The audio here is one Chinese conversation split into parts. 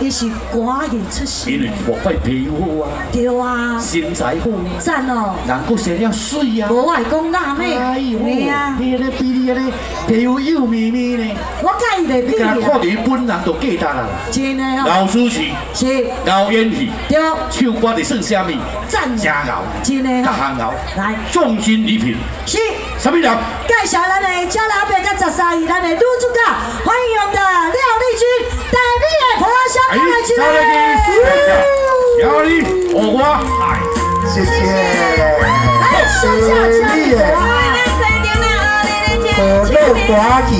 伊是歌艺出身，因为我块皮肤啊，对啊，身材好，赞哦，人佫生了水啊。无外讲那咩，哎呦，对啊，你咧比你咧皮肤幼咪咪呢，我介意袂比你甲看啊，到伊本人就价值啦。真的哦，老主持、是，老演戏、对，唱歌就算啥物，赞。真牛，真的较哦，行熬，来，重金礼品，是。什么人？介绍咱的家老伯甲十三姨，咱的女主角，欢迎我们的廖丽君，台美的婆香港，来去赵丽君，姚丽，我我爱。谢谢。哎，说恰恰你的可乐寡气，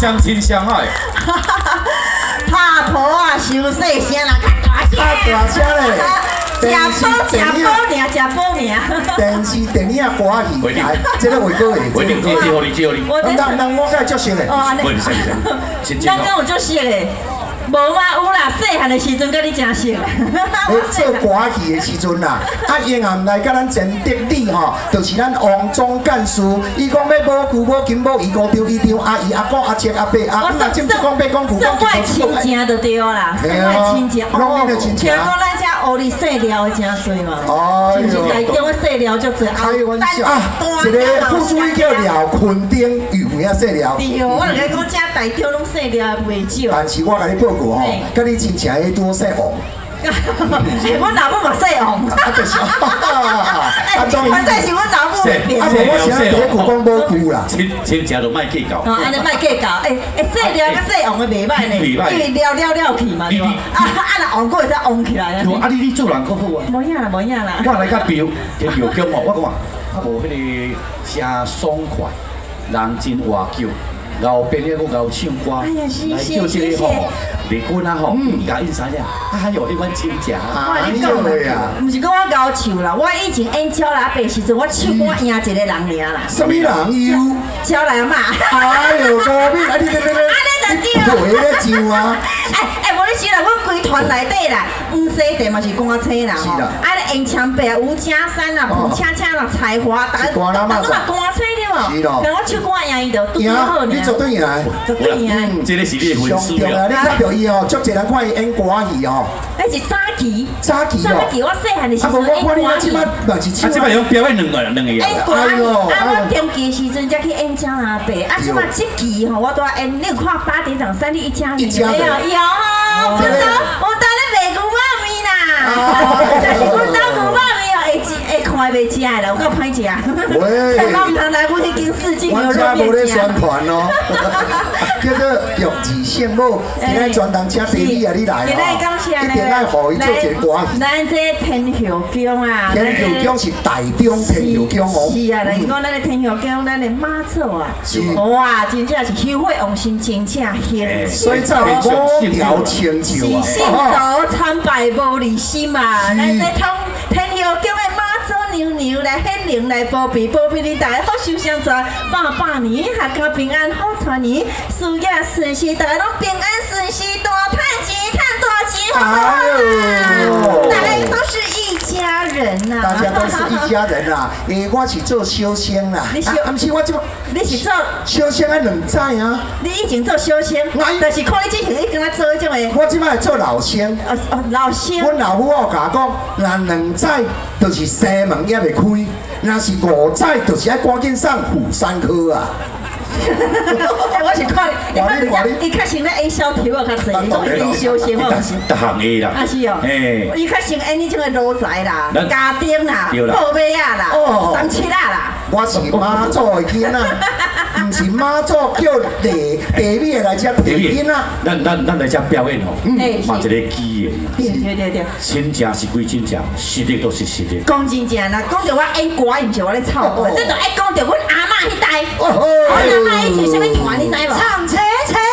相亲相爱，拍婆啊，收细声啦，较大声。较大声嘞食饱食饱尔，食饱尔。电视电影歌戏来，这个伟哥的，我一定接接互你，接互你。我人人人我该足熟嘞。哦？无嘛有啦，细汉的时阵甲你真熟。咧做歌戏的时阵啦，啊，因啊毋来甲咱真得力吼，就是咱王总干事。伊讲要舞句舞金舞，伊五张一张，阿姨阿公阿叔阿伯阿公啊，正正讲要讲句算我的讲句亲情就对啦，算亲情。拢你的亲情听讲咱遮屋里细料的真多嘛，是不是？台中的细料足多，开玩笑啊！一个副主任叫廖坤丁，对哦，我就甲你讲，遮台中拢细料袂少。但是我甲你报告吼，甲你亲情迄多说王，哎，阮老母嘛细红。啊就是，哎，反正是我老母的病啊无我是第一句讲无句啦。亲亲情就卖计较。哦，安尼莫计较，哎哎，细料甲细红的袂歹呢，因袂歹为了了了去嘛，对吧？啊啊，若红过会使红起来啊。啊，你你做人可好啊？无影啦，无影啦。我来甲表，这表叫我，我讲啊，啊无迄个真爽快，人真活叫，后边咧我搞唱歌，哎呀叫这个吼，李军啊吼，嗯，甲印啥呀？啊，还有一碗亲家，哎呦呀！毋是讲我搞唱啦，我以前演超来白时阵，我唱歌赢一个人尔啦，什么人有？超来嘛。哎呦，高明，啊你你你你，你会咧唱啊？哎哎，无你是啦，阮规团内底啦，黄西地嘛是歌星啦啊，演唱伯啊，吴家山啊，哦蒲恰恰啦，才华，大是歌人嘛大家嘛歌星了是咯无？跟我唱歌赢伊就拄赢好，呢你。绝对赢。绝对赢。这个是你的粉丝上重啊！你看到伊哦，足侪人看伊演歌戏哦，那是早期，早期早期哦。我细汉的时啊，无阵我看你演歌戏那即摆。嘛是啊，唱这摆用表演两个两个啊！我中时阵才去演江阿伯，啊！即摆即期吼，我都要演。你有看八点档三立一家人一家没有？有，我这个当我当咧卖牛肉面啦，袂食的啦，有够歹食。喂。千万唔通来阮迄间四季牛阮肉家无咧宣。传哦，叫做玉儿圣母，今日专程请地理啊你来今日感谢哦，一定爱互伊做一个歌戏。咱这天后宫啊，天后宫是大中天后宫哦，是啊，咱讲咱的天后宫，咱的妈祖啊，哇，真正是香火旺心，真正哎现所以才有五条清是酒啊。信徒参拜无离心嘛，是咱这通天后宫的妈牛牛来显灵来保庇，保庇你大家好修相传，百百年阖家平安好团圆，事业顺心，大家拢平安顺心，多赚钱赚大钱，好不好啊？大家人呐、大家都是一家人啦。诶，我是做修仙啦，你修啊，不是我即摆你是做，修仙爱两载啊，你以前做修仙，哎就是看你之前你跟他做迄种的，我即摆做老仙。哦哦老仙。我老母哦甲我讲，若两载就是西门也未开，若是五载就是爱赶紧上虎山科啊。哎，我是看，你看人家，伊较像咧 A 小条啊，较济，伊拢是伊修仙，我毋是。逐行的啦。啊是哦，哎，伊较像演你种的奴才啦咱、家丁啦、宝贝啊啦哦、三七啊啦，我是妈祖的囡仔，毋是妈祖叫地地米来遮摕囡仔。咱咱咱来遮表演吼，哎嘛一个机的，对对对对。真正是归真正，实力都是实力。讲真正啦，讲着我演歌，毋是我咧操歌，这就爱讲着阮阿嬷迄代。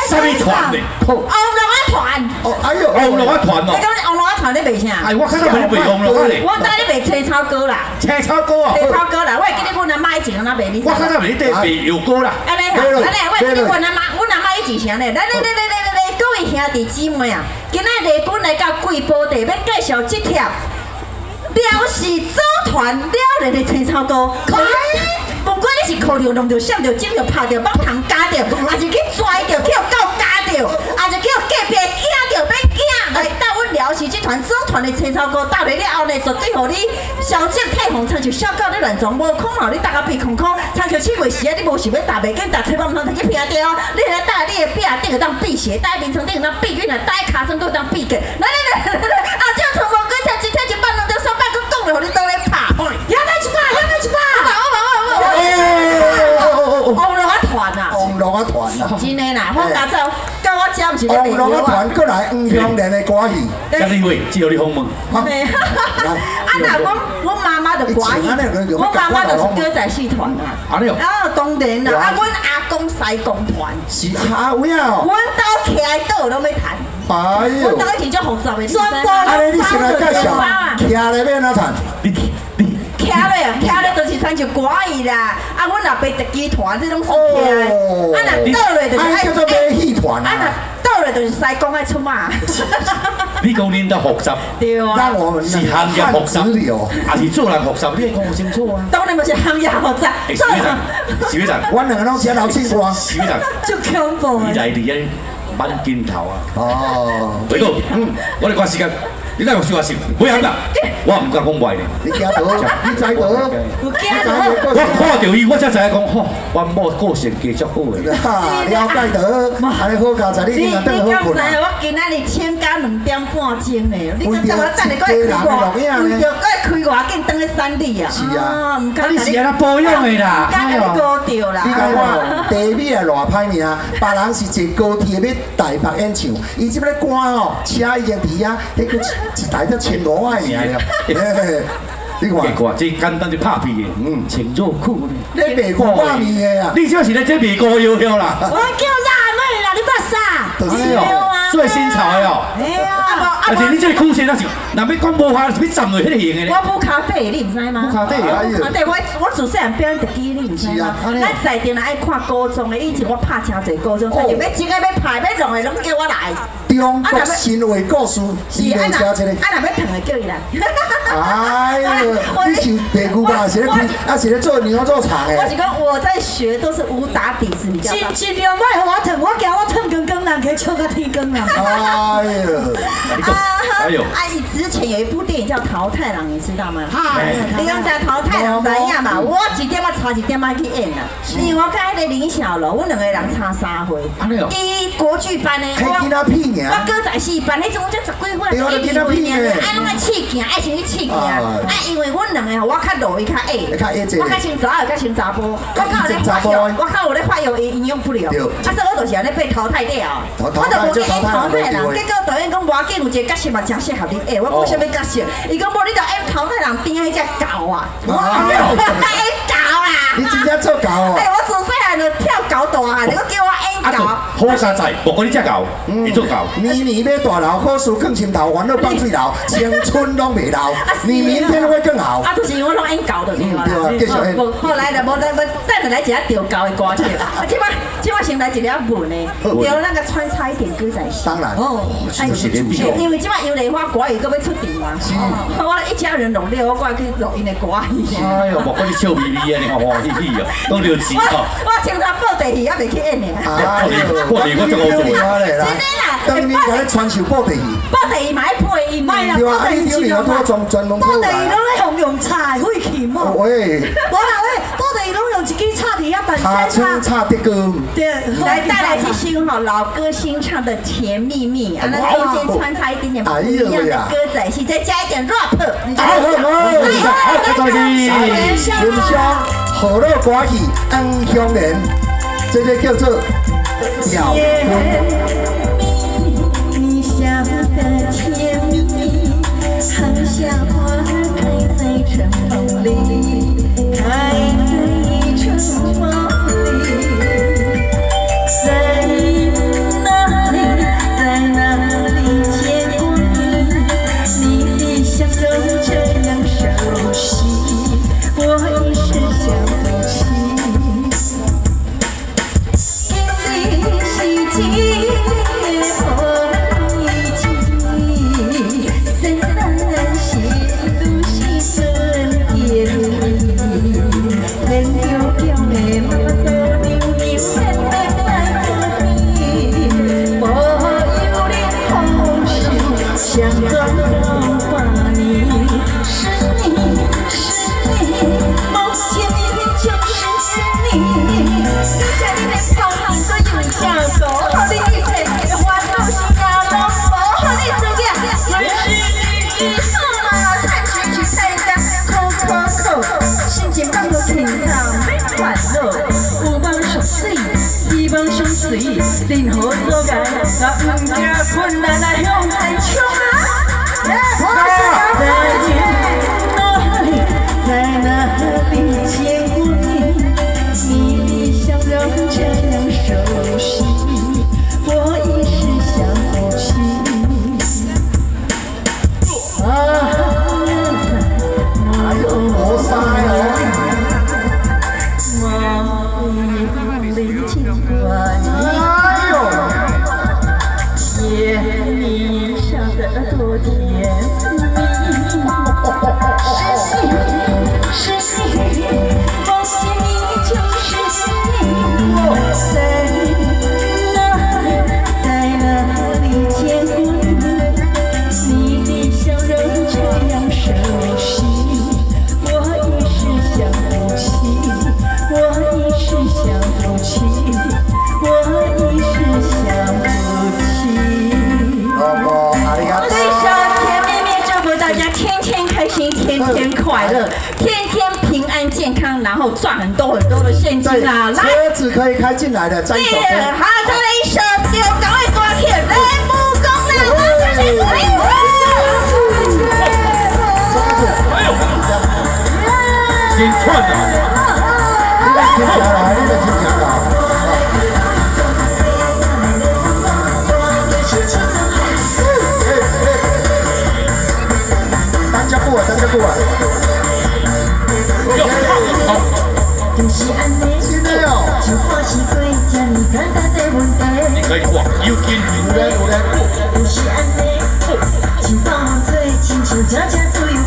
啥物团呢？红龙啊团。哦，哎呦，红龙啊团哦，你讲红龙啊团咧卖啥？哎，我看到你背红龙啊咧，我带你卖青草歌啦，青草歌啊，青草歌啦，我会记得阮阿嬷以前安怎卖，你知无？我看到你在背油歌啦。安尼哈，安尼，我记得阮阿妈，阮阿妈以前啥呢？来来来来来来来，各位兄弟姊妹啊，今仔日本来到贵宝地，要介绍这条表示组团了人的青草歌。不管你是哭着、弄着、闪着、尖着、拍着、帮糖加着，还是去拽着、去狗加着，还是去隔壁惊着、要惊来到阮辽视这团组团的青草歌，到来了后呢，绝对互你小将太红，唱就小狗你乱撞，无空吼你大家鼻空空，唱就七月时啊，你无想要打袂紧，打吹棒毋通去拼着哦，你来带你的壁顶会当避邪，带眠床顶会当避孕啊，带骹床都当避过，来来来来来，啊，这样真的啦，我家走，到我家毋是咧红龙啊。团过来黄香莲的歌戏，江立伟，只有你访问。对。啊，啊那我我妈妈的歌戏，我妈妈就是歌仔戏团啊。安尼哦，啊，当然啦，啊，阮阿公西公团，是啊，有影哦，阮兜徛在倒拢要弹，哎呦。阮，兜以前就复杂的，全部安尼你先来介绍，啊。徛咧要哪弹？你你徛咧啊，徛咧就是参像歌艺啦，啊，阮若背特技团，这拢算徛的，啊，若倒咧就是爱，叫做马戏团啊，倒咧就是西公爱出马。你讲恁的复习，对啊让，我们是行业复杂，汉子流。还是做人复杂？你会讲有清楚啊？当然不是行业复杂，哎，徐会长，徐会长，我两个拢写老清光。徐会长，就恐怖你的。来伫咧满镜头啊！哦，回头，嗯，我来看时间，你来有小心，每行啦，我毋敢讲坏咧。你惊到，你知道？有惊你到，我看到伊，我才知影讲，吼，阮某个性加足好诶。哈，了解到，安尼好佳哉，你你你今日等好困敢知啊？我今仔日请假两点半钟呢？你敢知我等下搁会开外？为着搁会开外景等去山里啊？是啊唔敢，你是安那保养的啦唔，敢甲你高调啦。你讲我地米也偌歹命，别人是坐高铁要台北演唱，伊即摆歌哦，车已经伫遐，迄个一台才千五块尔了。嘿 嘿你看，结果这简单就拍屁的，嗯，穿肉裤你卖五百面的啊？你这是咧这味高摇摇啦，我叫辣妹啦，你捌啥？就是哎呦，最新潮的哦。哎呀，而且你这个曲线那是，若要讲无法，是要站落迄个型的呢。我不卡底，你唔知吗？不卡底我我自细汉表演特技，你唔知吗咱在定爱看高中的，以前我拍真侪高中，哦所以要真个要拍要弄的，拢叫我来。中国新话故事，你来加这个。啊，若要疼的叫伊来。哎呦，你是地姑吧？是咧开，啊是咧做牛肉肠我是。讲我在学都是武打底子，你知道吗？尽尽量莫互我疼，我惊我疼光光，人去笑到天光啦。哎呦，你讲，哎呦，啊！你之前有一部电影叫《桃太郎》，你知道吗？嗨你讲在《桃太郎》知影嘛？我一点仔差一点仔去演啦，因为我跟迄个林小楼，阮两个人差三岁安尼哦。伊国剧班的，迄囡仔屁我尔。哥在戏班，迄阵我才十几岁，对我就囡仔屁呢爱拢爱试镜，爱先去试镜。啊啊，因为阮两个我较老，伊较矮，我较先查，又较像查甫，我靠有咧发育，我靠有咧发育，营养不良。对啊，所以我就是安尼被淘汰掉。淘我就无去演淘汰人，结果导演讲无要紧，有一个角色嘛真适合你哎。我讲什么角色？伊讲无你就演淘汰人边迄只狗啊！我演狗啦！你真正做狗哦哎，我从细汉就跳狗大汉，你讲叫我演啊，狗。好山寨，莫讲你只狗，你做狗。年年要大老，好事更心头，烦恼放水流，青春拢未老，你明天会更好。啊，就是因为我拢演狗的对啦。嗯对啊继续演无后来就无等无等下来一下调狗的歌曲。啊，即摆即摆先来一条文的，调那个穿插一点歌仔戏。当然，哦，是是连续因为即摆油梨花国语搁要出场嘛，哦我一家人拢了，我过来去录音的歌戏。哎呦，莫讲你笑眯眯的，你看欢喜喜哦，都了钱我哦。我清早报地戏还未去演呢。我我我这个我这个来啦，当年甲咧传授报地戏，报地戏嘛爱配音嘛。卖啦，对啊，你丢你好多专专门过报地拢用用菜会去嘛。无喂，啦喂，报地拢用一支插伫遐办他生春插的歌，对，来带来这首哈老歌新唱的《甜蜜蜜》，啊，那中间穿插一点点不一样的歌仔戏，再加一点 rap，好好得？好，好，歌仔戏。人生何乐歌戏恩乡人，这个叫做鸟天天平安健康，然后赚很多很多的现金啦、啊。车子可以开进来的，再一首。好，再来一首，给我赶快刷起来，木工啊，木工辛苦了。金串的。大家不玩，大家不玩。就是安尼，真的哦，就我是过这简单的问题，就是安尼，就我最亲像这只自由。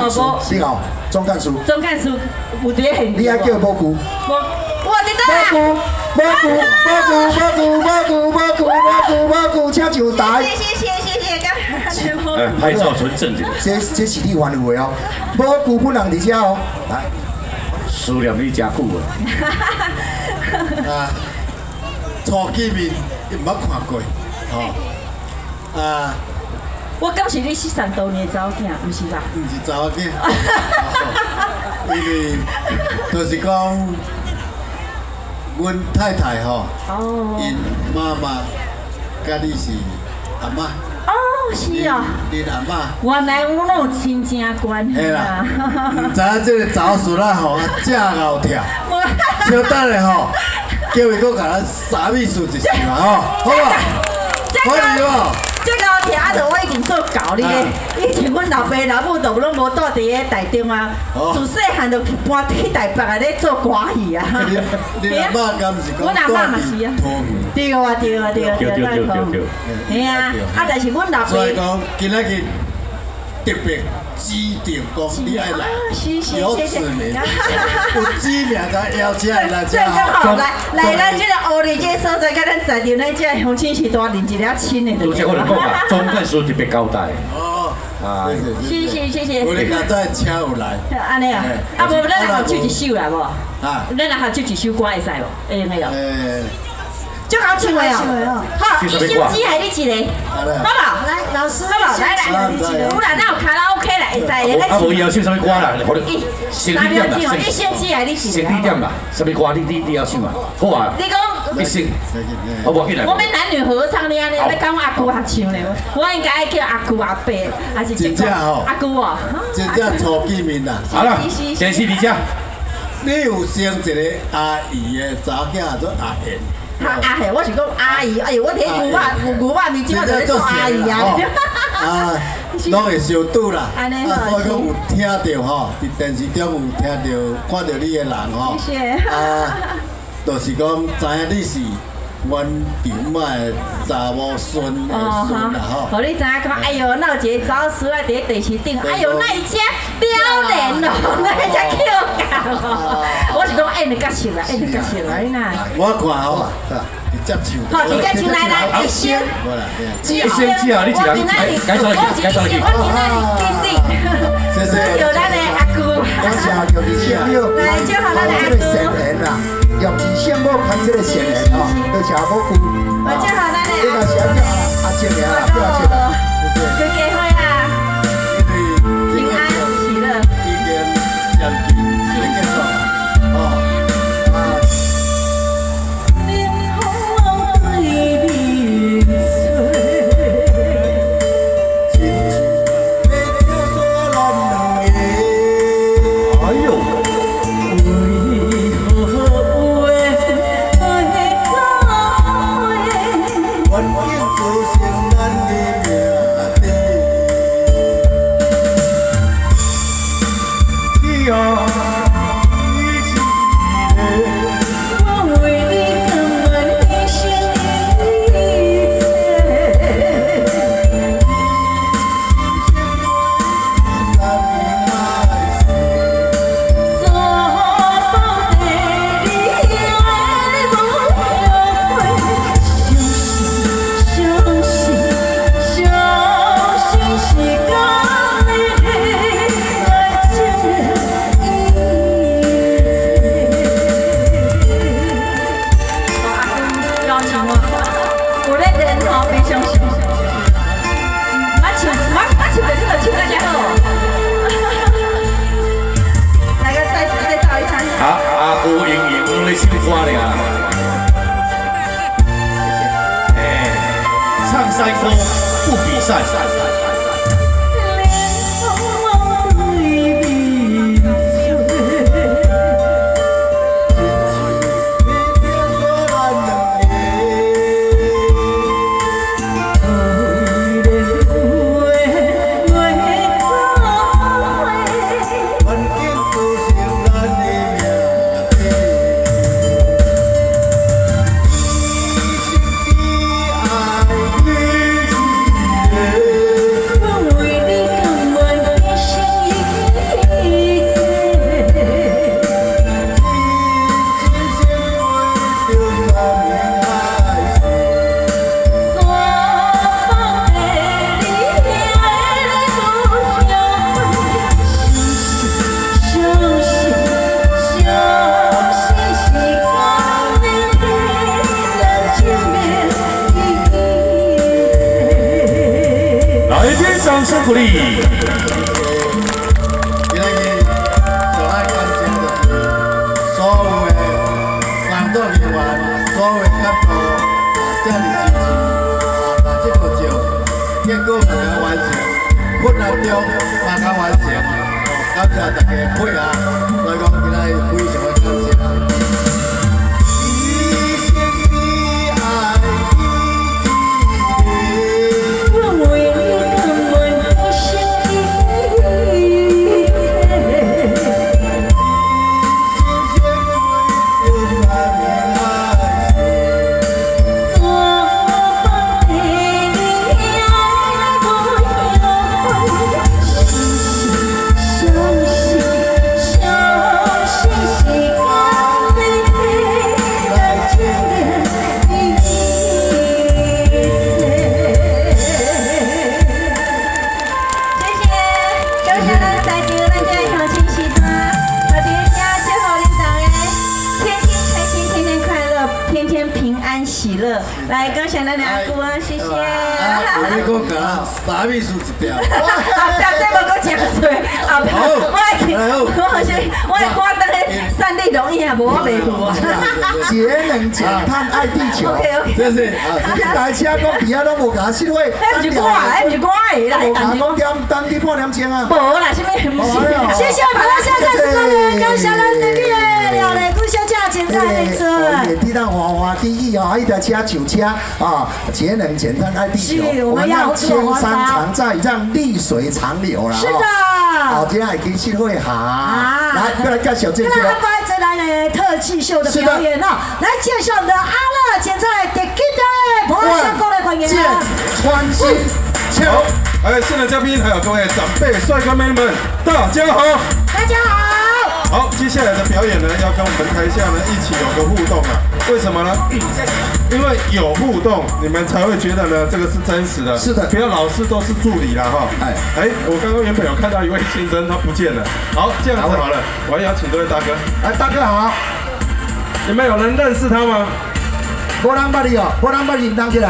干事哦，你好，总干事，总干事有伫咧现你爱叫母舅。我我伫倒母啦。舅，母舅，母舅，母舅，母舅，母舅，母舅，母舅，请上台。谢谢谢谢谢，刚哎，拍照纯正经，这这是你玩的话哦，蘑菇不能伫遮哦，来。思念你真久啊。啊，初见面毋捌看过，吼、啊，我敢是你失散多年的查某囝，毋是吧？毋是查某囝，因为就是讲，阮太太吼，哦因妈妈甲你是阿嬷，哦，是啊，恁阿嬷。原来我拢有亲情关系嘿啦啊。，毋知影即个查某孙仔吼，正后跳，我小等下吼，叫伊搁甲咱三秘书一次嘛吼，好吧？这可以个无？这个听做教你咧，以前阮老爸老母都拢无住伫个台中啊，哦。自细汉就搬去台北啊咧做歌戏啊。你你阿嬷敢是讲阮阿嬷嘛是啊？对啊对啊对啊对啊对啊。对嘿啊，啊但是阮老爸所以讲今仔日特别指定讲你爱来有谢谢指名，有指名甲邀请伊来 来来咱这个乌里这个所在，甲咱在场咱这乡亲是多认一了亲的就对拄则我就讲啊，总干事特别交代。哦，啊谢谢谢谢。我哋今仔车有来，安尼啊，啊无咱来合唱一首啦无？啊，咱来合唱一首歌会使无？会用的哦。诶，就好唱的哦。好，医生机还你一个，好不好？来，老师，好不好？来来，不然那有卡拉 OK 啦，会使的。啊，无伊要唱什么歌啦？好哩，先低点啦，医生机还你一个。先低点啦，什么歌你你你要唱啊？好啊。你讲。一声，我无起来。我们男女合唱呢，你要讲我阿姑阿唱呢？我应该叫阿姑阿伯，还是真正哦？阿姑哦，真正初见面啦。好了，先是你家。你有生一个阿姨的查囝做阿贤。阿贤，我是讲阿姨，哎呦，我听古话，古话你今晚就做阿姨啊。啊，拢会相拄啦。啊，所以讲有听到吼，伫电视中有听到、看到你的人吼。谢谢。啊。就是讲，知影你是阮舅妈的查某孙的孙啦吼。好，你知影讲，哎。呦，那一个早死在电视顶，哎呦，那一家凋零咯，那一家 Q 感哦。我是讲，哎，你夹起来，哎，你夹起来呐。我看好，直接唱。好，直接唱来来，一声。一声之后，你只能改改上去，改上去。我今仔日坚定。谢谢。有咱的阿姑。来祝贺咱的阿姑。用二线某看这个线的哦，多谢阿母姑。我祝贺咱的阿叔，阿阿阿姐啊，不要钱啊，谢谢。来开心花了呀！哎，唱山歌不比赛。节能减碳爱地球。OK，这是啊，你台车讲底下拢无甲실惠，哎，不是我，哎，不是我的啦，无甲但是讲点当地半点钟啊。无啦，什么不是？谢谢马来西亚战士们，感谢咱的你的了嘞，鼓小价钱在那也做。地当花花喜喜哦，一台车九车啊，节能减碳爱地球是，我们要千山常在，让绿水长流啦。是的好，的。接下来给新会哈，啊来过来介绍这个跟大家。安排来的特技秀的表演哦，来介绍我们的阿乐剪在第几代的婆香过来欢迎剑啊！穿心球，好，哎，现场嘉宾还有各位长辈、帅哥美女们，大家好。大家好。好，接下来的表演呢，要跟我们台下呢一起有个互动啊。为什么呢？因为有互动，你们才会觉得呢这个是真实的。是的不要老是都是助理啦哈。哎哎，我刚刚原本有看到一位先生，他不见了。好，这样子好了，我要邀请这位大哥。哎大哥好，你们有人认识他吗？波浪巴里哦，波浪巴里当起来，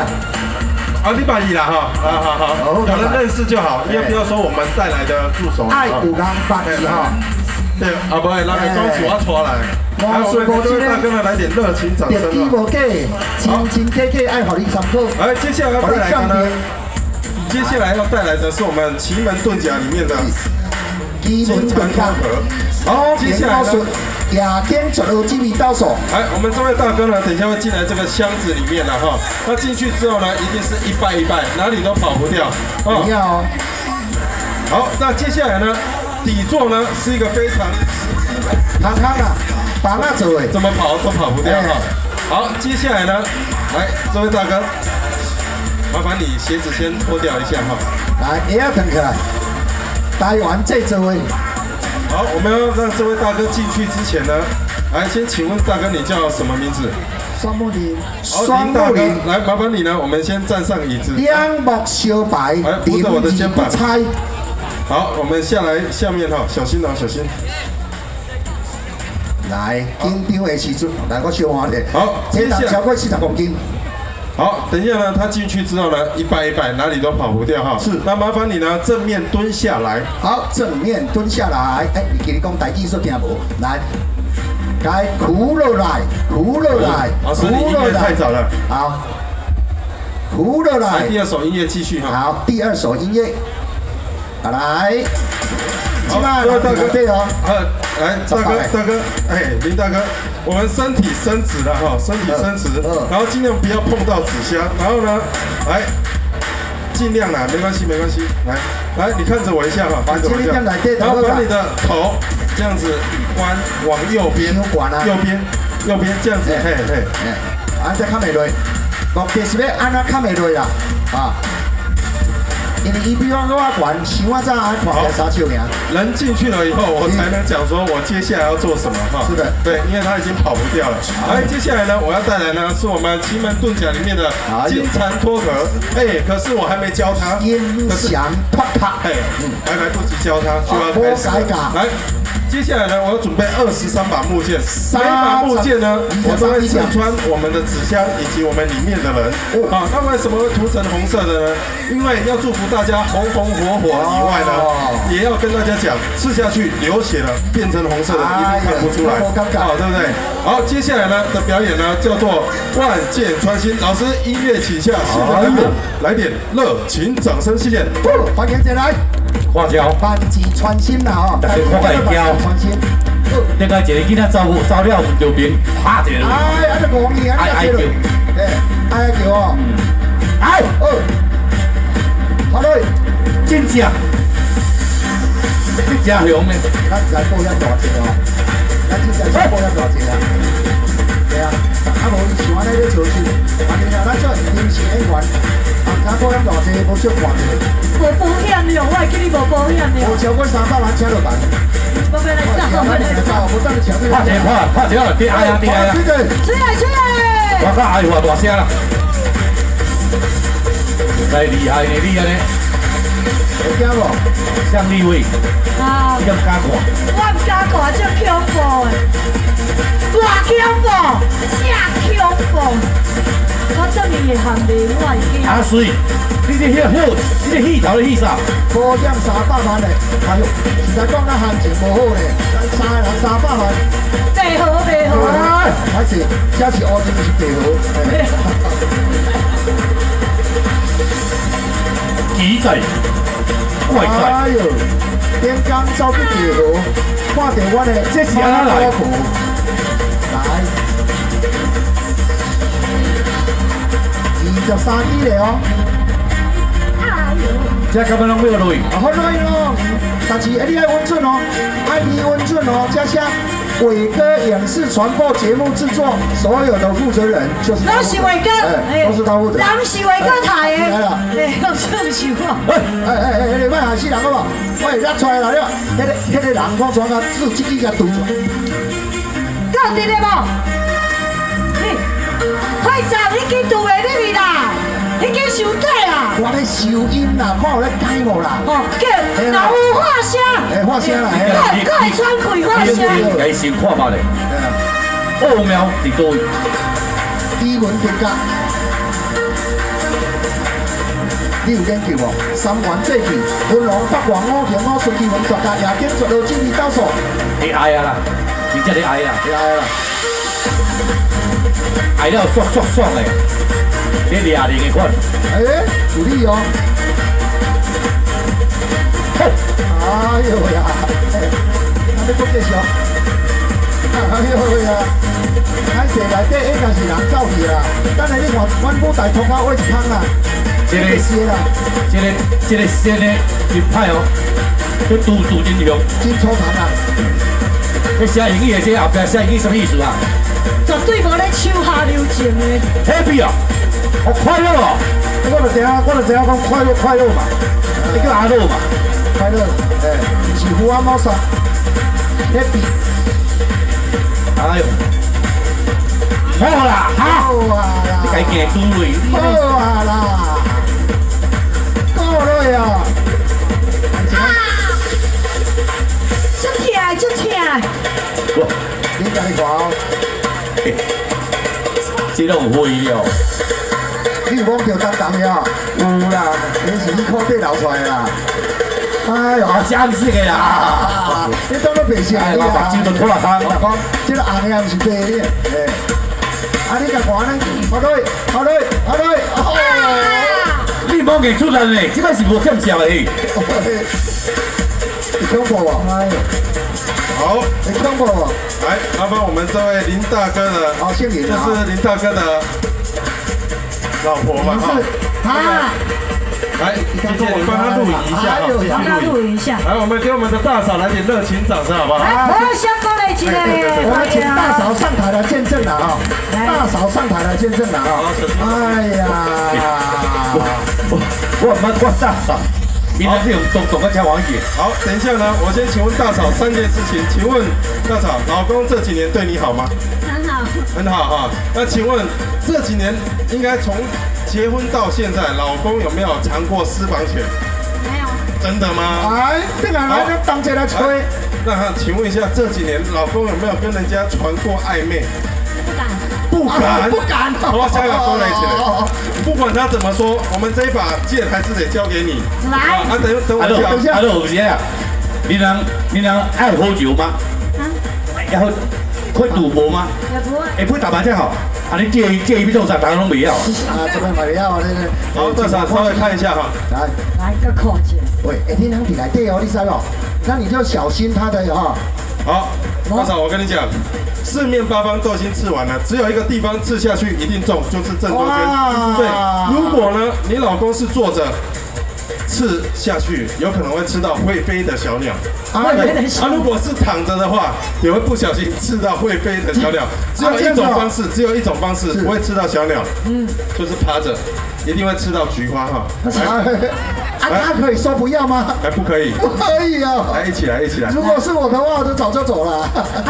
啊，你把你啦哈，好好。有人认识就好，因为不要说我们带来的助手。爱啊有人巴里哈，对，啊不会，让你公主要出来。来，我们这位大哥呢，来点热情掌声点滴啊！无假，真真切切爱互你接下来要带来的呢，，接下来要带来的是我们奇门遁甲里面的基本金蝉脱健康。好，接下来呢亚天十二机密到手，来，我们这位大哥呢，等一下会进来这个箱子里面了哈。那进去之后呢，一定是一拜一拜，哪里都跑不掉。哦，不要哦，好，那接下来呢，底座呢是一个非常康康的，把那走位，怎么跑都跑不掉哈。好，接下来呢，来这位大哥，麻烦你鞋子先脱掉一下哈。来，也要腾起来，玩这这座位，好，我们要让这位大哥进去之前呢，来先请问大哥你叫什么名字？双木林，好，双木林，，来麻烦你呢，我们先站上椅子。两目小白，哎扶着我的肩膀。不猜，好，我们下来下面哈，小心哦，小心。来，紧张的时阵，来我小换者，好这接下来。超过四十公斤，好，等一下呢，他进去之后呢，一拜一拜，哪里都跑不掉哈。是那麻烦你呢，正面蹲下来。好，正面蹲下来，哎，你给你讲台语说听无？来，该苦落来，苦落来，老师，你音乐太早了。好，苦落来，第，二首音乐继续哈。好，第二首音乐，好来，好，起码各位大哥，对哦，呃，来，大哥，大哥，哎，林大哥，我们身体伸直了哈，身体伸直然后尽量不要碰到纸箱，然后呢，来，尽量啦，没关系，没关系，来，来，你看着我一下哈，看着我一下把肩膀来对，然后把你的头这样子弯往右边右边，右边这样子，嘿嘿。哎，安再看袂落，目的是要安娜看袂落啦，啊，因为伊比我我悬，想我这样看起来三手尔。人进去了以后，我才能讲说我接下来要做什么哈。是的对，因为他已经跑不掉了。哎，接下来呢，我要带来呢是我们奇门遁甲里面的金蝉脱壳。哎，可是我还没教他，音可是响啪啪，哎，还来不及教他就要开始。接下来呢，我要准备二十三把木剑，三每把木剑呢，我都会刺穿我们的纸箱以及我们里面的人。哦。啊，那为什么会涂成红色的呢？因为要祝福大家红红火火以外呢，哦。也要跟大家讲，刺下去流血了，变成红色的，一定看不出来，好，对不对？好，接下来呢的表演呢叫做万箭穿心，老师音乐起下，现在来点来点热情掌声，谢谢。哦欢迎进来，花椒，万箭穿心啦吼，大家看看会骄穿心，哦另外一个囡仔走走了唔着边，拍一个，哎，安尼五年，安尼叫落，哎，哎叫哦，哎，好嘞，真正，真香的。咱来报遐大钱哦，咱真正是报遐大钱啊，对啊，啊无伊像安尼咧做事，安尼啊，咱做临时演员，啊，他报遐大钱，无少看者，无保险了，我会记你无保险了，无超过三百万请落单，无要来一个拍，拍一个就跌哎呀跌哎呀，对对。出来出来！我讲哎话大声啦。来厉害呢，你安尼，会惊无？向立伟，啊，你敢敢看？我唔敢看这恐怖的，大恐怖，真恐怖。我等伊的行李，我会惊。阿水，你这迄个好，你这戏头的戏啥？保险三百万的，哎呦，实在讲咱行情无好咧，咱三三百万，白好白好，还是这是乌金是地豪。奇仔，哎呦，点刚走去地豪，看到我的这是阿婆来苦，来，二十三支嘞哦。哎呦，这根本拢没有好耐咯，但是哎，你爱温存哦，爱你温存哦，加上伟哥影视传播节目制作所有的负责人就是他拢是伟哥，哎，都是他负责。人是伟哥台的，来了，哎，我真是我。哎哎哎哎，你莫害死人好不好？我会拉出来啦，你看，迄个迄个人看怎个自自己甲堵住。到底了无？嘿，快走，你去厝的里面啦，你去收底啦。我咧收音啦，看有咧改无啦。哦，叫若有话声，哎，发声啦，哎个啦，个会喘气话你声。该先看吧咧，哎啦，奥妙伫倒位？低文结甲。你有研究无？三元这期，文龙北王五田五顺其文作家，夜景绝路经理倒数，你爱啊啦，你这里爱啦，来啦。爱了爽爽爽的，你俩零的款，哎，有理哦。吼，哎呦呀，哎，那你不继续？哎呦呀，海地内底应该是人走去啦。等下你看，阮舞台通到位一空啦，这个些啦，这个这个线呢，真歹哦，这拄拄真凶，真粗残啦。这写英语的这后边写英语什么意思啊绝对无咧手下留情的。？Happy 啊，好快乐。哦，我就知影，我就知影讲快乐快乐嘛，你叫阿乐嘛，快乐，哎，几胡阿猫耍，happy，哎呦，好啦，哈，好啊啦，你该行拄位，好啊啦，够了呀。足痛，足痛。哇，你家己看哦，这种会了，你有讲叫当当呀？有啦，那是你裤底流出啦。哎呦，好相似的啦，啊！你当做白色哎，的我目睭都脱了汤我讲，这个红的也不是白的，哎。啊，你甲看呢，好对，好对，好对，哦，你莫硬出人嘞，这摆是无欠笑的。你恐怖哦，哎呦，好，你恐怖哦，来麻烦我们这位林大哥的，好，姓林这啊，是林大哥的老婆吧？哈，是啊，来，谢谢你帮他录影一下哈。帮他录一下。来，我们给我们的大嫂来点热情掌声，好不好？来，我先讲来一个我们请大嫂上台来见证了啊！大嫂上台来见证了啊！哎呀，我我唔捌我大嫂，你那是用动动个叫王爷，好，等一下呢，我先请问大嫂三件事情。请问大嫂，老公这几年对你好吗？很好，很好哈。那请问这几年应该从结婚到现在，老公有没有尝过私房钱？没有，真的吗？哎，这个来就当家来吹，那哈，请问一下，这几年老公有没有跟人家传过暧昧？不敢。不敢，不敢，好，下个都来起来。不管他怎么说，我们这一把剑还是得交给你。来，啊，等等我阿乐一下。阿乐有些啊，你人你人爱喝酒吗？然后会赌博吗？也不会。会不会打麻将好？啊，你介意介意比种啥，大家拢不要。啊，这边买料那个，好，大嫂稍微看一下哈。来，来个看一下。喂，哎，你能底来对哦，你知道？那你就小心他的哈，好，大嫂，我跟你讲，四面八方都已经刺完了，只有一个地方刺下去一定中，就是正中间。对，如果呢，你老公是坐着。刺下去有可能会吃到会飞的小鸟，啊，如果是躺着的话，也会不小心刺到会飞的小鸟。只有一种方式，只有一种方式不会吃到小鸟，嗯，就是趴着，一定会吃到菊花哈。啊啊，他可以说不要吗？哎，不可以，不可以哦。来一起来，一起来。如果是我的话，我就早就走了。啊，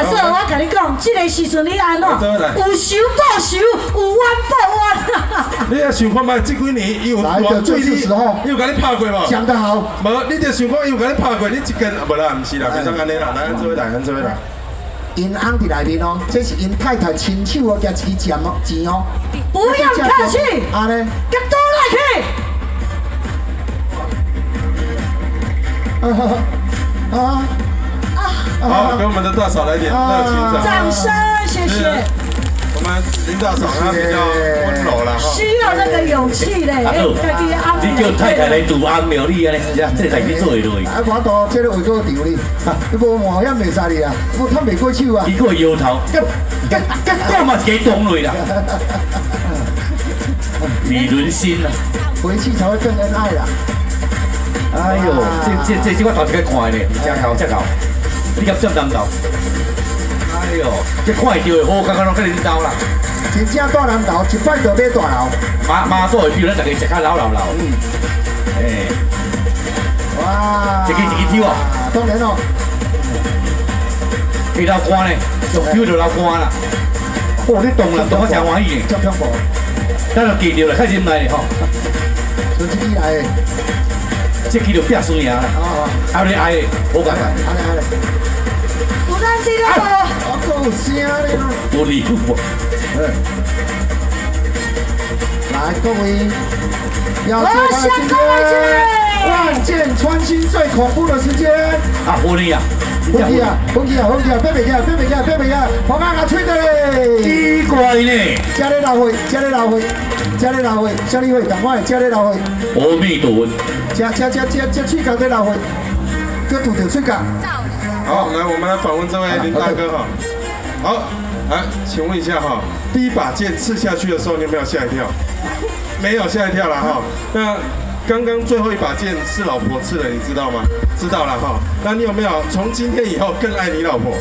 所以我跟你讲，这个时阵你安怎？有仇报仇，有冤报冤。你也想看嘛？这几年伊有来的就是时候伊有甲你拍过无？讲得好，无，你就想看伊有甲你拍过，你一根无啦，毋是啦，袂当安尼啦，来，咱做伙来，咱做伙来。因翁伫内面哦，这是因太太亲手哦，加一支钱哦，钱哦。不要客气，啊呢？给多来去。啊啊好，给我们的大嫂来点热情掌掌。声，谢谢。我们林大嫂她比较温柔了哈。需要那个勇气嘞，哎，阿你叫太太来煮安庙里安尼，这代志做会落去。啊，我都这个胃口场哩，你无换遐袂使哩啊，我趁袂过手啊。一个摇头，结结结我嘛是给动落啦。李伦心啊！回去才会更恩爱啦。哎呦，这这这这我头一个看的呢，真高真高，你敢这难道？哎呦，这看会到的好，刚刚拢跟恁兜啦。真正大南头，一摆就买大楼。妈妈做的比咱大家食较老老老。嗯。哎，哇！一支一支挑哦，当然哦，可以捞干呢，用挑就捞干啦。哦，你动了，动我真欢喜呢。足漂泊，咱就记着了，开始来吼，从这里来的。这记着变输赢啦。哦，还有你爱的，好感觉。安尼安尼，不但这个，我够声咧。多礼物。来，各位，要接他的今天万箭穿心最恐怖的时间。啊，狐狸啊，飞机啊，飞机啊，飞机啊，阿阿吹的嘞。奇怪呢。家里老会，家里老会，家里老会，家里会，赶快，家里老会，阿弥陀佛。加加加加加吹角的老会，叫拄着吹角。好，来，我们来访问这位林大哥哈。好，来，请问一下哈，第一把剑刺下去的时候，你有没有吓一跳？没有吓一跳了哈。那刚刚最后一把剑是老婆刺的，你知道吗？知道了哈。那你有没有从今天以后更爱你老婆？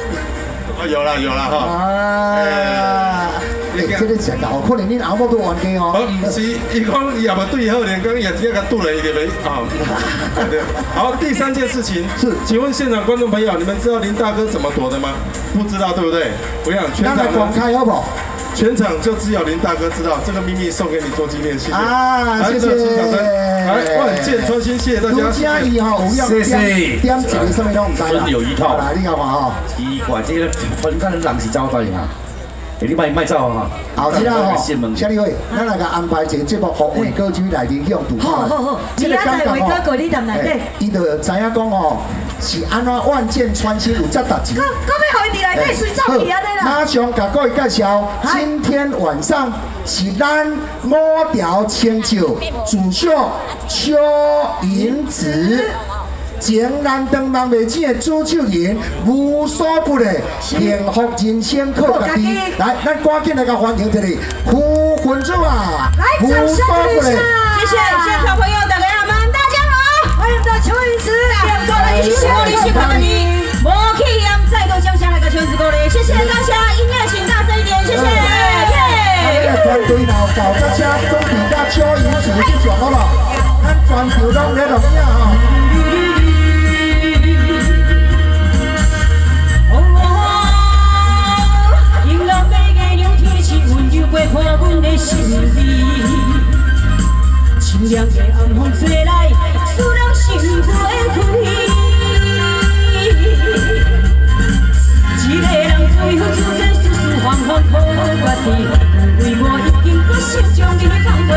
啊，有了有了哈。啊！欸、真的假的？我，可能你阿某都冤家哦，哦。唔是，伊讲伊也无对好，连刚也直接给他渡了一点没啊。好，第三件事情是请问现场观众朋友，你们知道林大哥怎么躲的吗？不知道，对不对？我想全咱来公开好不好？全场就只有林大哥知道这个秘密，送给你做纪念，谢谢。啊来谢谢来，万箭穿心，谢谢大家。家伊吼有样谢谢点点一个什么拢唔知啦。真有一套来，你看看吼，奇怪，这个分看人是走对啊。哎，你卖卖走啊？后日啊吼，新闻。夏立伟，咱来甲安排一个节目，互伟歌曲来领向独好好好，你要在伟哥过你谈内底。伊就知影讲吼，是安怎万箭穿心有这代志。讲讲要互伊伫内底随走去安尼啦。马上甲各位介绍，今天晚上是咱五条清酒主秀邱银子。前咱当梦袂醒的主手人，无所不能，幸福人生靠家己。来，咱赶紧来甲欢迎这里胡混主啊！来，掌声鼓励一下！谢谢现场朋友，好，欢迎到邱医师，两个人一起鼓励，辛苦了你。摩 K 阳再度降下来个圈子鼓励，谢谢大家，音乐请大声一点，谢谢。耶！团队闹搞个车，总比甲邱银子去上好不好？咱全球拢在录影吼。迎来美的凉天，温柔陪伴阮的心里。清凉的暗风吹来，一个人最好自在，舒舒缓缓靠我己。为我已经不心将你放袂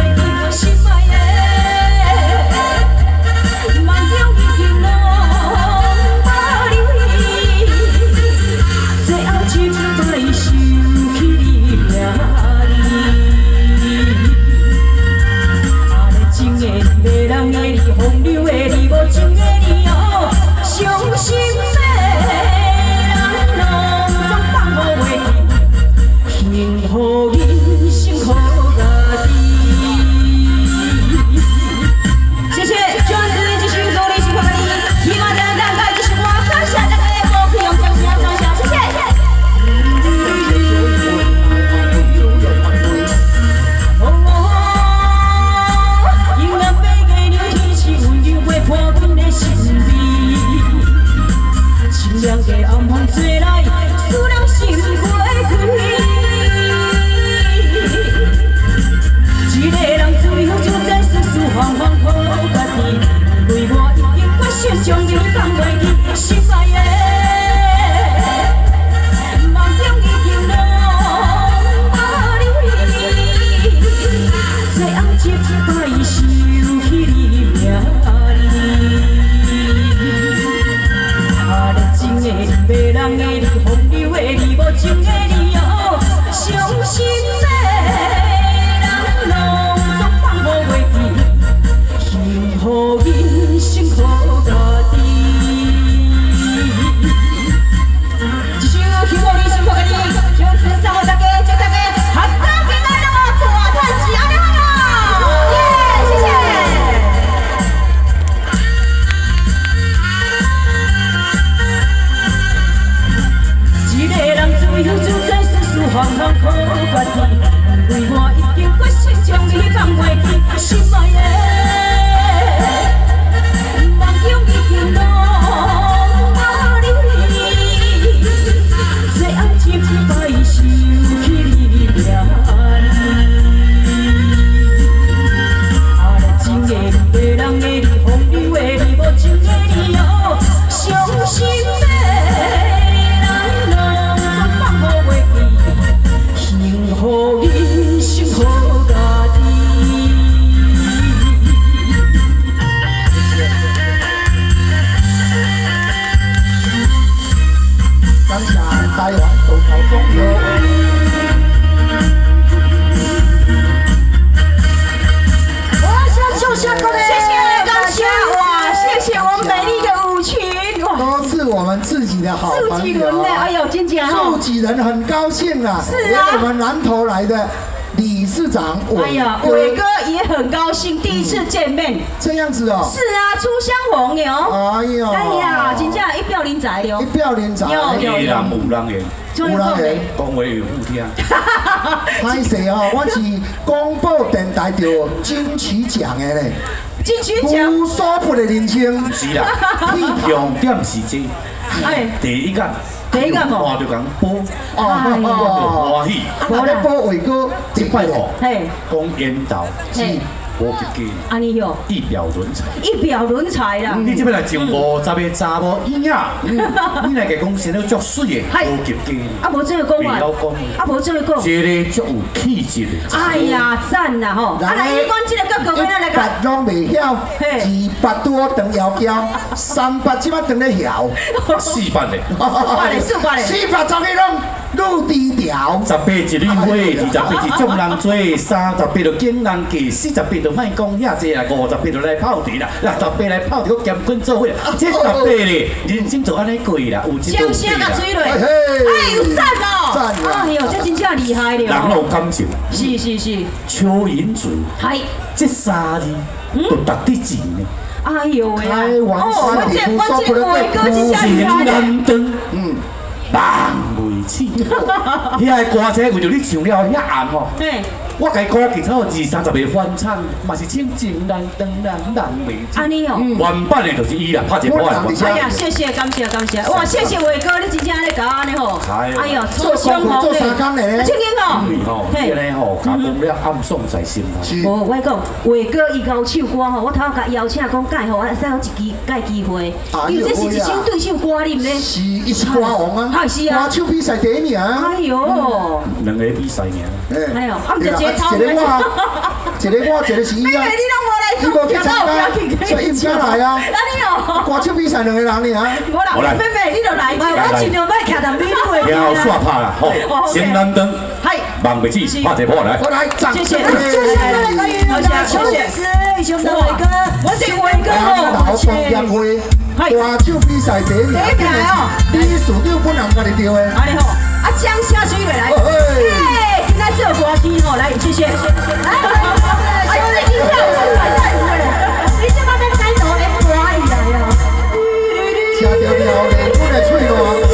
表人才了一。表人才，有有有人。无人言，终于有人会讲嘞，讲话有好听。歹势哦，我是广播电台着金曲奖的咧，金曲奖，无所不的人生。是啦，重点是这，哎，第一个，第一眼哦看到人播，哎呦哦，欢喜。我咧播伟哥一摆吼，嘿，讲烟道，嘿，无一家安尼哟，一表人才。一表人才啦。你这边来上五十个查某婴仔，你来个讲生得足水的，嗨无及家，啊，无这个讲完，未晓讲，啊，无这个讲。这个足有气质的。哎呀，赞啦吼！啊，来，你讲这个哥哥，要来一个。八拢未晓，嘿二八拄长摇摇，三八即摆长咧摇，四八嘞，四八嘞。四八十个拢愈低调。十八一缕花，二十八是众人做，三十八就惊人给，四十八就莫讲遐济啦，五十八就来泡茶啦，六 十八来泡茶，我兼棍做伙啦，七十八咧，人生就安尼过啦，有这江声甲水落，嘿。哎呦赞哦！赞啊。哎呦，这真正厉害了。人了。有感情，是是是，邱银水嗨，这三字都值得钱呢，哎呦喂。啊！开玩笑哦，我这你不说我这不能伟哥真正厉情害了。难断，嗯，放袂起，遐个歌仔为着你唱了遐暗吼。嘿，我家歌其实有二三十个翻唱，嘛是情情难当难难袂安尼哦。原版的就是伊啦，拍一个版的。哎呀，谢谢，感谢感谢，哇，谢谢。伟哥，你真正安尼搞安尼吼，哎哎呀，做做相逢做三工嘞青年哦。嘿。吼，甲讲了暗爽在心内。是。无，我讲伟哥伊搞唱歌吼，我头甲邀请讲，介吼，我使有一支介机会，因为这是一首对唱歌，你毋知？是，伊是歌王啊，哎是啊。歌手比赛第一名啊。哎呦，两个比赛尔，哎呦啊不就对啦一个我，一个我，一个是伊啊。你拢无来讲，听到不要紧，所以应该来啊安尼哦，歌手比赛两个人尔。我来，妹妹你就来，我尽量要徛淡美女的跳煞拍啦，吼，心难断，嗨，望袂起，拍一个来。我来，掌谢谢，声谢谢，谢谢，谢谢伟哥，我是伟哥老哦，双江会嗨歌手比赛第一名，第一名哦理事长本人家己丢的。安尼吼，啊江下水落来，哎哎，今仔做歌曲吼，来谢谢，哎呦，你听下，你这么在开头的歌语来哦。车条条的，阮的喙烂。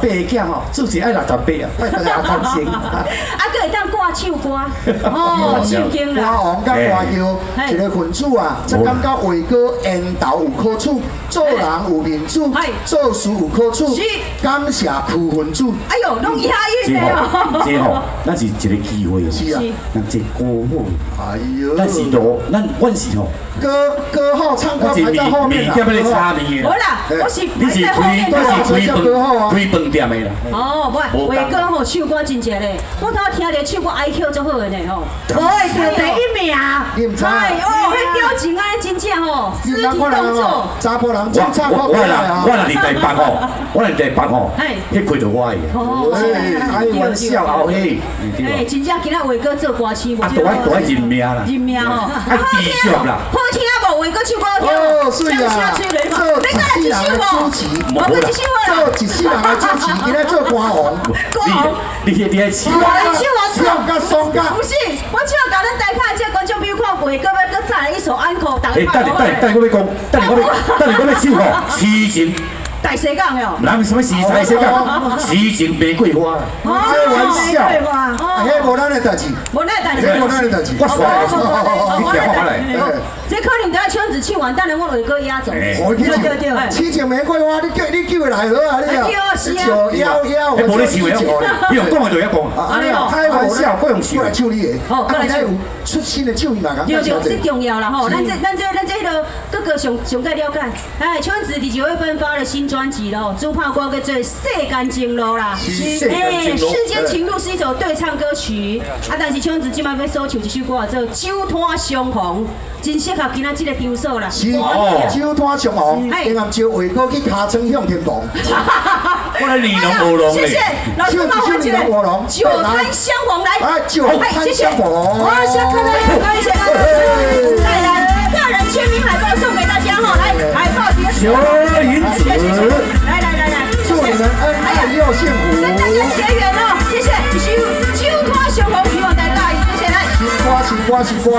八个囝吼，主持爱六十八啊，拜大家担心。啊，佫会当挂唱歌，哦，唱经歌啦，王甲歌桥一个分子啊，才感觉话歌缘投有可取，做人有面子，做事有可取是，感谢区分子。哎呦，拢押韵这的吼，这吼哦。，咱是一个机会哦，是啊，咱这歌好，哎呦，咱是罗，咱阮是吼，歌歌好唱歌排在后面面面店要擦面的，无啦，我是你是排在后面开你是开饭开饭店的。啦。哦，不，伟哥吼唱歌真正嘞，我头听着唱歌 IQ 足好的呢吼，我会得第一名。你唔知啊。哎哦，迄表情啊，真正吼，肢体动作。哦，。查甫人我唱唱我我过来啦，我啊。啦伫台北吼，我啦伫台北吼嘿，迄开着我的。哦，开玩笑后迄，哎，真正今仔伟哥做歌星，啊，大爱大爱认命啦，认命吼，爱知识啦。好听无？伟哥唱歌好听哦，是啊，做你一世人的？主持，我做一世人的主持，今仔做歌王，你你迄伫迄我来唱我唱。不。是，我唱甲咱台下这观众朋友看，伟哥要搁再来一首安可，大诶，家等下等下等下，我要讲，等下我要等下我要唱吼，痴情，大谁讲哟？人什么时才世讲，痴情玫瑰花，开玩笑，啊，迄无咱的代志，无那代志。迄无咱的代志。我说你听我来，这可能等下圈子唱完，当然我伟哥压走。对对对，唱，痴情玫瑰花，你叫你叫来好啊，你啊，对啊是啊就幺幺，诶，无你唱的，你用讲的就要讲，啊，哦开玩笑，过用过来唱你的，好过来唱啊，有出新的唱伊嘛，对对，这。重要了吼。咱这咱这咱这个各个上上该了解。哎，圈子第九月份发了新专辑了，朱炮哥跟最《世间情路》啦。世间哎，情路世间情路是一首对唱歌曲，啊，但是圈子今麦要收唱一首歌叫做《酒摊相逢》，真适合今仔这个场所啦。是哦酒摊相逢，哎招伟哥去尻川向天堂。我来你龙无龙谢谢嘞，老师帮我记得酒摊相逢来。哎，酒摊谢谢。相逢。哇，下课了，感谢大家。来来，个人签名海报送给大家哈，来，海报叠小银谢谢谢谢来来来来，祝你们恩爱又幸福跟大家。结缘了，谢谢，酒酒花相逢，希望大家谢谢来。西瓜，西瓜，西瓜。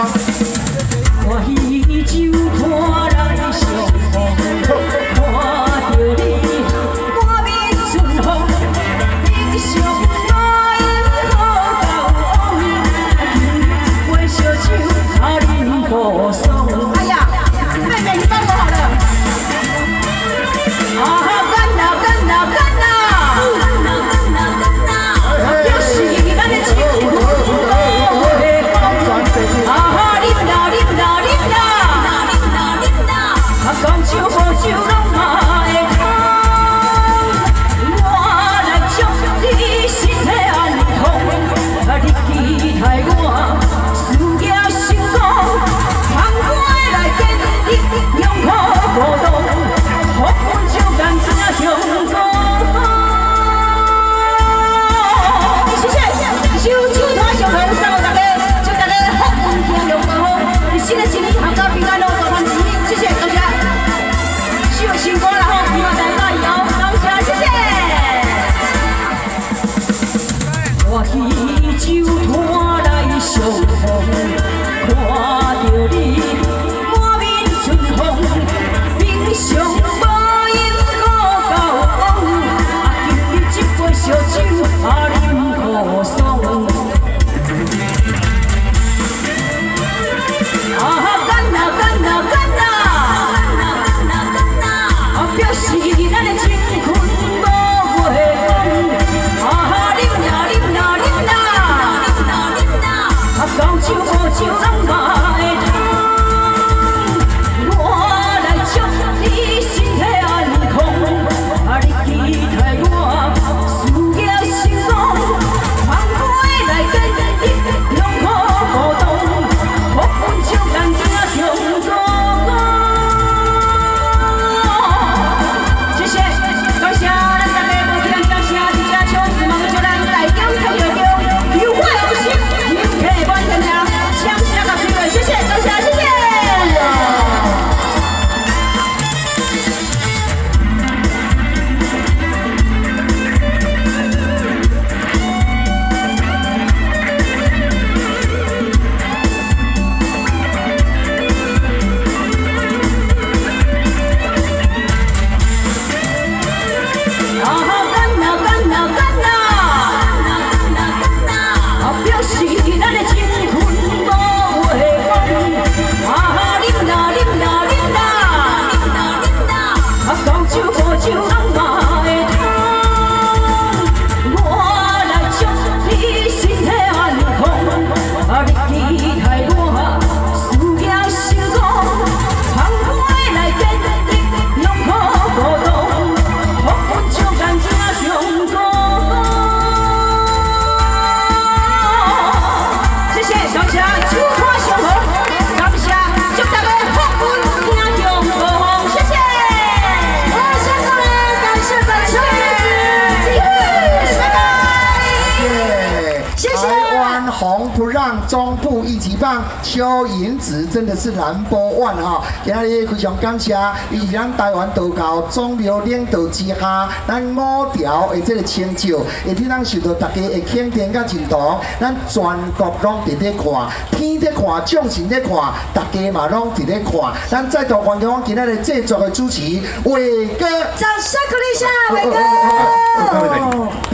感谢，伊是咱台湾道教宗庙领导之下，咱五条的这个成就，会替咱受到大家的肯定甲认同。咱全国拢伫咧看，天在看，众神在看，大家嘛拢伫咧看。咱再度欢迎我今日的制作的主持伟哥。掌声鼓励一下伟哥。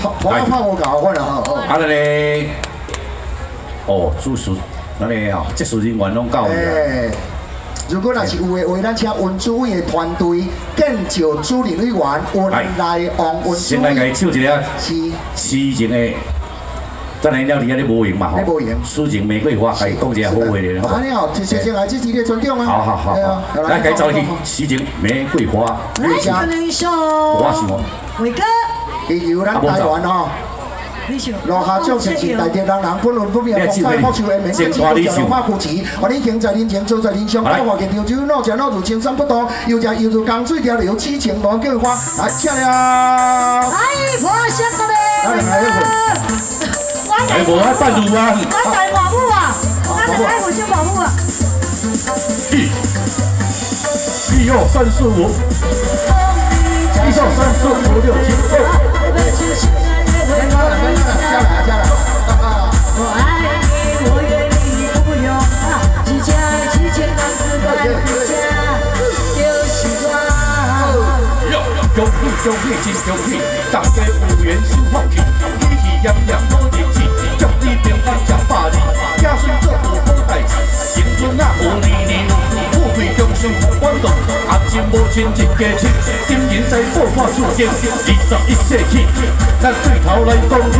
泡我泡我搞我了哈。啊，咱咧，哦，主持，咱咧哦，技术人员拢到哎了。，如果若是有的话，咱请文主委的团队建造主任委员文来王文主先来甲伊唱一个是。诗情的，咱来了伫遐咧无闲嘛吼。咧无闲，诗情玫瑰花，甲伊讲一下好话咧好。安尼哦，谢谢谢来支持你的尊重啊。好好好来改走去诗情玫瑰花。来，可能秀。我想。哦伟哥，伊由咱台湾吼。落下种成是大地人人不论不变，风采福寿的面子，只有龙马扶持。我恁行在人前，走在人上，百花见潮州，老食老如青山不倒，又食又如江水条流，痴情乱叫花。来，请了。来，我先个来来来我哎，无爱办路啊！我来马步啊，我来我先马步啊。一，二三四五，一二三四五六七八下来下来。我爱你，我愿意，不用怕，几家几千男子干回家，就是我。恭喜恭喜真恭喜，大家有缘心福气，喜气洋洋好日子，祝你平安吃百年，子孙做有好代志，青春啊有年年，富贵终身福管动，阿亲母亲一家亲，金银财宝看厝间，二十一世纪，咱对头来讲起。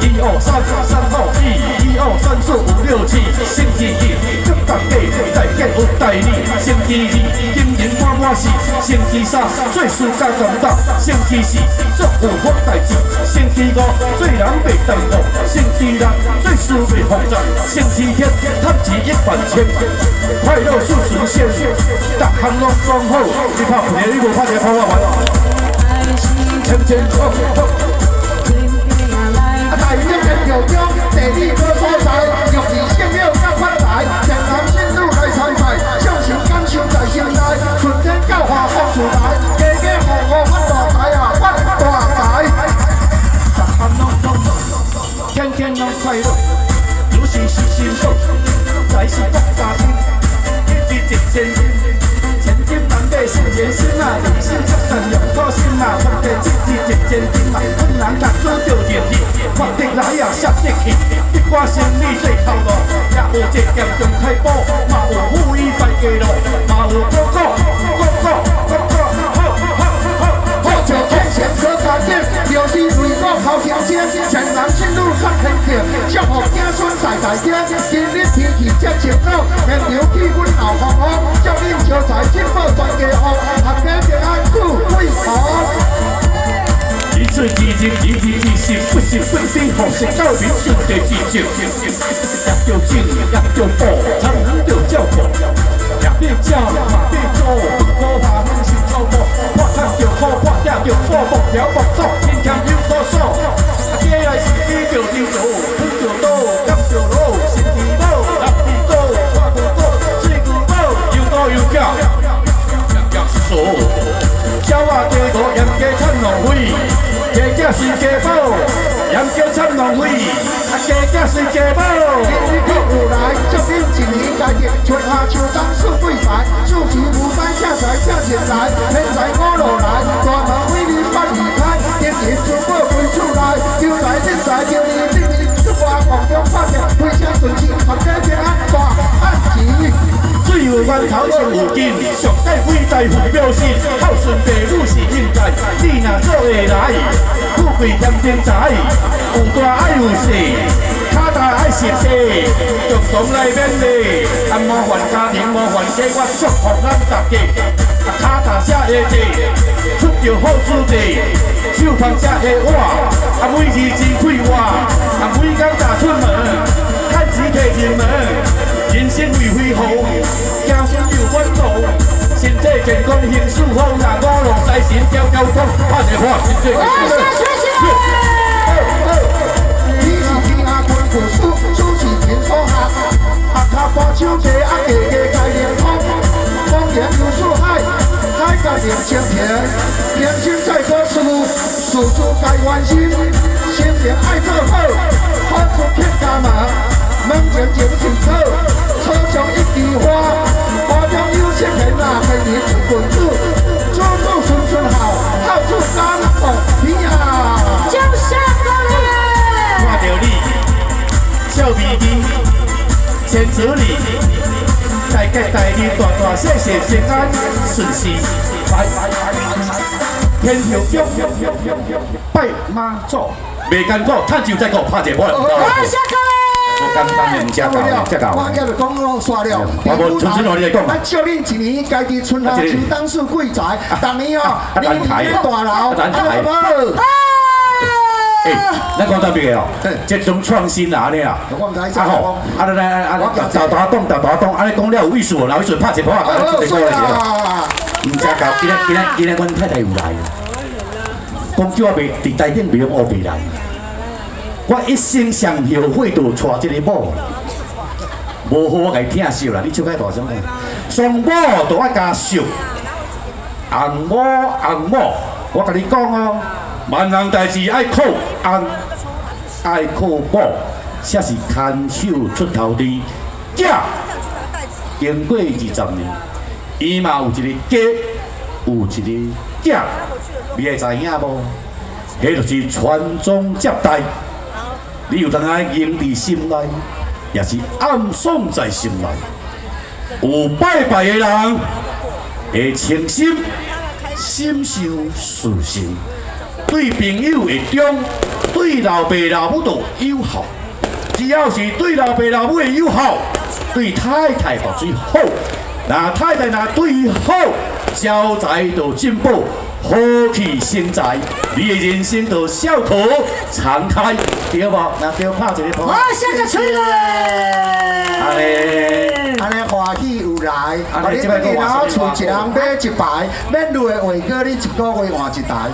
一二三，三二一，一二三四五六七，星期一，祝大家大吉有大利。星期二，金银满满是。星期三，做事加感动。星期四，做有福代志。星期五，做人袂耽误。星期六，做事袂复杂。星期天，趁钱一万千。快乐事情先，逐项拢讲好。你拍片，你无拍一个拍我玩。千千好好。啊，来也煞得去，一寡生意做头路，也有一剑中开宝，嘛有富裕败家路，嘛有哥哥哥哥哥哥好好好。好就天前可加点，就是为我头条先，江南新路较天桥，祝福子孙代代听。今日天气这晴朗，面朝气温后风风，祝恁招财进宝全家福，阖家平安富贵福。一寸之情，一字之心，不是本身好是到民顺地之情。也着正，也着宝，常着照顾。也变正，嘛变做，不可怕，拢是错误。破摊着苦，破鼎着破木条木锁，天强有多数。啊，接来是伊着丢路，碰着路，夹着路，身体好，立地高，带着高，水牛宝，又高又巧。约数，鸟仔加多，盐加产浪费，家家随家宝，盐加产浪费，啊家家随家宝。今日有来，祝恁一年家业春夏秋冬四季财，四季无灾正财正钱来，天财五路来，大门为你放离开，金银珠宝归厝内，求财进财，求你进你，祝我广中发展，飞车顺气，阖家平安，大汉吉。有源头先有金，上界伟大父表心，孝顺父母是应该。你若做会来，富贵添天财，有大爱有势，脚大爱实地，共同来勉励。啊，麻烦家庭，麻烦家，我祝福咱大家。啊，脚大写下字，出着好子弟，手捧写下碗，啊，每日真快活，啊，每工踏出门，趁钱摕进门。人生为辉煌，家孙有欢乐，身体健康，幸事好，五路财神条条通，拍一花，身体健康。你是天下君父，主主是天所下，阖啊搬手机啊家家开连通，风言如四海，海甲连清平，平心再做事，事事该完心，心灵爱做好，好处欠家忙，门前种水草，草上一枝花，花中有些片啊，陪你出棍子，祖祖孙孙好，好处三宝平啊。就上个脸，看到你，笑眯眯，牵着你，大家大你大大小小平安顺遂，拜天后宫拜妈祖，袂艰苦，趁就再过拍一波。我下个我简单的唔食够，食够。我叫就讲咯，煞了。我无春春话你来讲咱少年一年家己春夏秋冬四季财，逐年哦，年年大楼，咱台好。诶，咱讲到别个哦，这种创新啊，安尼啊，我唔知啊吼，啊来来啊，大大动大大动，安尼讲了有意思无？有意思拍一波啊，咱出来讲啊！唔食够，今日今日今日阮太太有来，讲叫我袂伫台顶袂用乌白来。我一生上后悔就娶这个某，无好我甲伊疼惜啦。你手开大声看，上某都爱加惜，红某红某，我甲你讲哦，万项代志爱靠红，爱靠某，才是牵手出头地。囝经过二十年，伊嘛有一个家，有一个囝，你会知影无？迄就是传宗接代。你有当爱赢伫心内，也是暗爽在心内。有拜拜的人会诚心，心受事成，对朋友会忠，对老爸老母都友好。只要是对老爸老母的友好，对太太就最好。那太太若对伊好，招财就进步。好气生财，你的人生就笑口常开，对无？那就拍一个拖。好下个吹安嘞。尼，安尼欢喜有来，安啊！你尼这摆然后我厝一人买一排，免累的话哥你一个月换一台。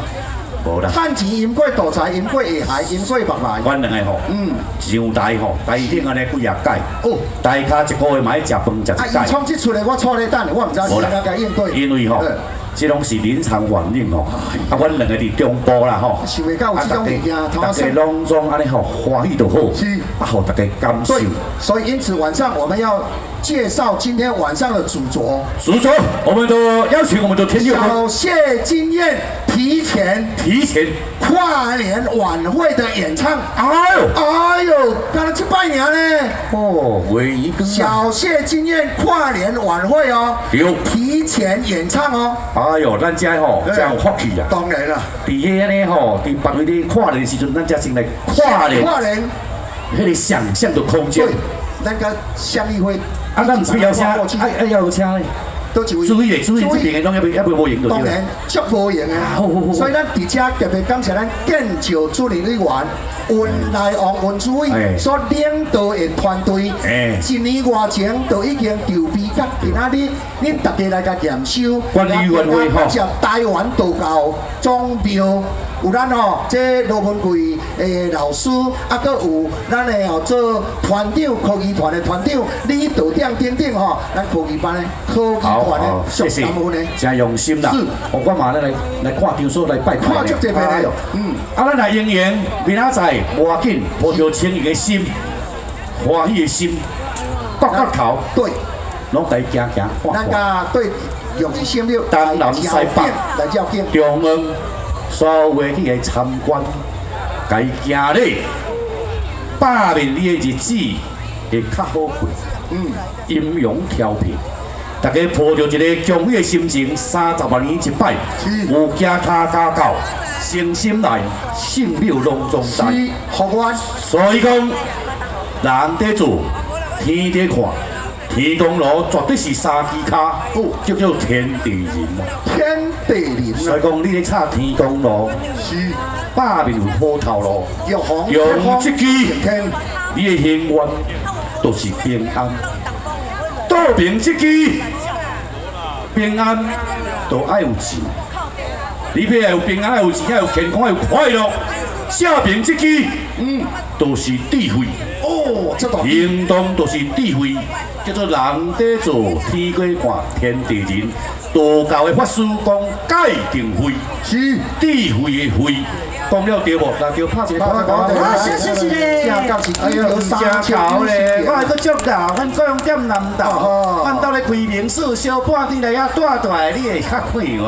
无啦。趁钱赢过大财，赢过下海，赢过白来。阮两个吼，嗯，上台吼，台顶安尼几啊届，哦，大家一个月买食饭食啊，一届，伊创即出来，我错咧等，我毋知道是哪个应对。因为吼嗯，这拢是临场反应吼，啊，阮两个伫中部啦吼，想袂到有啊，这种物件，头大家拢总安尼吼欢喜就好，是。啊，互大家感受。对。，所以因此晚上我们要介绍今天晚上的主角。主角，我们都邀请我们的天佑小谢金燕提前提前，跨年晚会的演唱。哎呦，哎呦，刚刚去拜年呢！哦，唯一跟小谢金燕跨年晚会哦，有，提前演唱哦。哎呦，咱家吼真有福气啊！当然了，伫迄安尼吼，伫别位咧跨年的时阵，咱家先来跨年，跨年迄个想象的空间对。，那个乡议会啊，咱不要请，哎哎要有请咧，都一位注意咧，注意这边的当然了。足无用的好好好。所以咱伫遮特别感谢咱建桥主理委员温来王温主委哎。所领导的团队哎，一年外前就已经筹备到今仔日，恁大家来甲验收，管理委员台湾道教钟庙。有咱吼，这罗文贵诶老师，啊，搁有咱诶吼做团长科技团的团长你道长等等吼，咱科技班的科技团的好，谢谢。感恩的。，真用心啦。是。哦我嘛咧来来看场所来拜拜看足这边嗯，啊，咱来应援，明仔载无要紧，抱着清盈的心，欢喜的心，各角头对，拢来行行看咱看。甲对用是省了东南西北来照见。中央所有的去来参观，该行咧，百年你的日子会较好过。嗯，阴阳调频，大家抱着一个恭喜的心情，三十万年一摆，是有家他家教，诚心来，圣庙隆中是在。福源所以讲，人在做，天在看，天公路绝对是三支卡，哦，叫做天地人啊。天地人啊，所以讲，你咧炒天公路，是百面有好头路，用这支天，你的心愿都是平安。倒平这支平安，都爱有钱。你要有平安，要有钱，要有健康，要有快乐。下平这支，嗯，都是智慧。哦，哇，这懂。行动就是智慧，叫做人得做，天过看，天地人。道教的法师讲，戒定慧，是，智慧的慧，讲了对无？那就拍一个拍一个鼓啊，是是是嘞，正到是哎呀，有真巧咧！我还搁足老，阮各用点南哦道，阮兜咧开民宿，小半天来遐带带，你会较快活。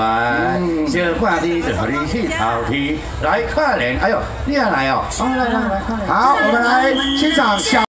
小半天就互你去头天，来快点！哎呦，你也来哦！哦，来来来！好，我们来欣赏小。